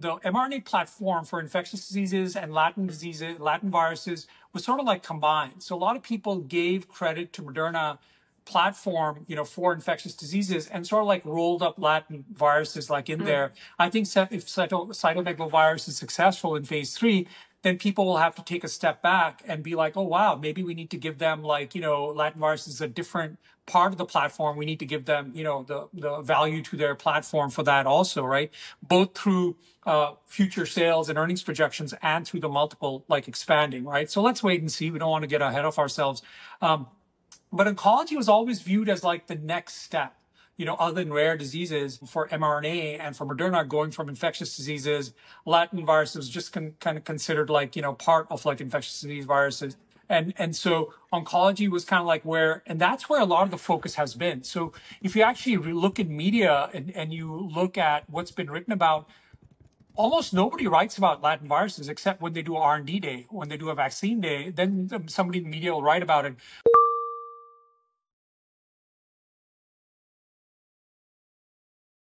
the mRNA platform for infectious diseases and latent diseases, latent viruses was sort of like combined. So a lot of people gave credit to Moderna platform, you know, for infectious diseases and sort of like rolled up latent viruses like in mm. there. I think if cytomegalovirus is successful in phase three, then people will have to take a step back and be like, oh, wow, maybe we need to give them like, you know, latent virus is a different part of the platform. We need to give them, you know, the, the value to their platform for that also, right? Both through uh, future sales and earnings projections and through the multiple like expanding, right? So let's wait and see. We don't want to get ahead of ourselves. Um, but oncology was always viewed as like the next step you know, other than rare diseases for mRNA and for Moderna going from infectious diseases, latent viruses just con- kind of considered like, you know, part of like infectious disease viruses. And, and so oncology was kind of like where, and that's where a lot of the focus has been. So if you actually look at media and, and you look at what's been written about, almost nobody writes about latent viruses except when they do R&D day, when they do a vaccine day, then somebody in the media will write about it.